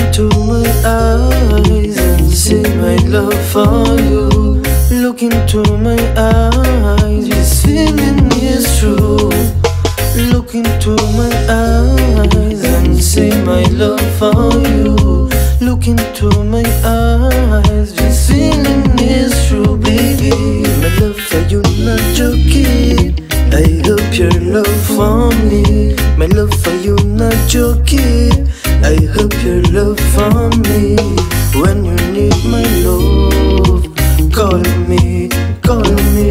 into my eyes and see my love for you. Look into my eyes, this feeling is true. Look into my eyes and see my love for you. Look into my eyes, this feeling is true, baby. My love for you, not joking. I hope your love for me. My love for you, not joking. I hope your love for me. When you need my love, call me, call me.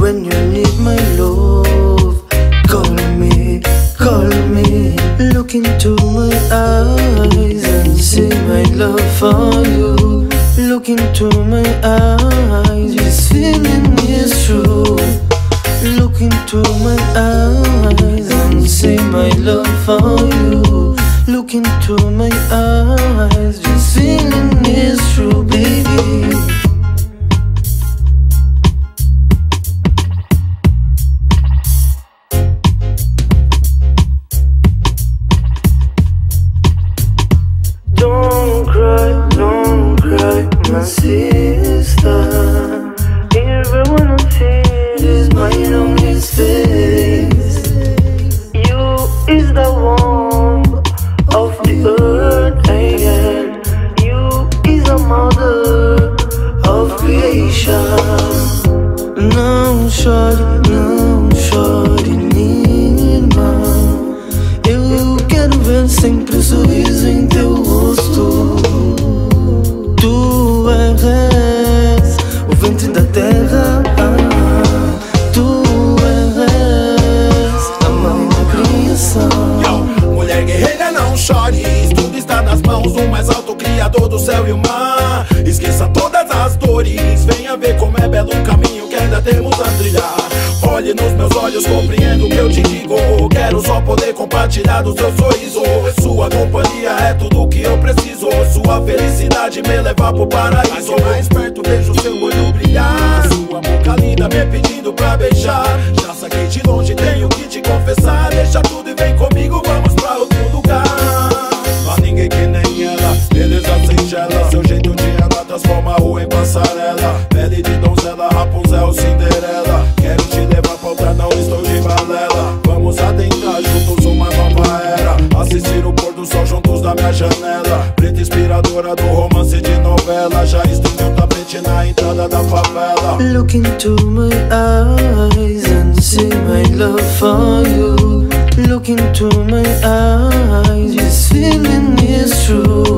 When you need my love, call me, call me. Look into my eyes and see my love for you. Look into my eyes, Look into my eyes, this feeling is true, baby. Don't cry, don't cry, my sister. Chore, não chore, Nina. Eu quero ver sempre o sorriso em teu rosto. Tu és o ventre da terra. Tu és a mãe da criação. Mulher guerreira, não chore. Tudo está nas mãos do mais alto Criador do céu e o mar. Esqueça todas as dores. Venha ver como é belo o caminho que ainda temos. Olhe nos meus olhos, compreendo o que eu te digo. Quero só poder compartilhar do seu sorriso. Sua companhia é tudo que eu preciso. Sua felicidade me leva pro paraíso. Aqui mais perto vejo seu olho brilhar. Sua boca linda me pedindo pra beijar. Já saquei de longe, tenho que te confessar. Deixa tudo e vem comigo, vamos pra outro lugar. Romance de novela. Já estendi o tapete na entrada da favela. Look into my eyes and say my love for you. Look into my eyes, this feeling is true.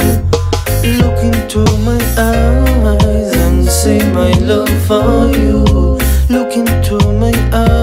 Look into my eyes and say my love for you. Look into my eyes.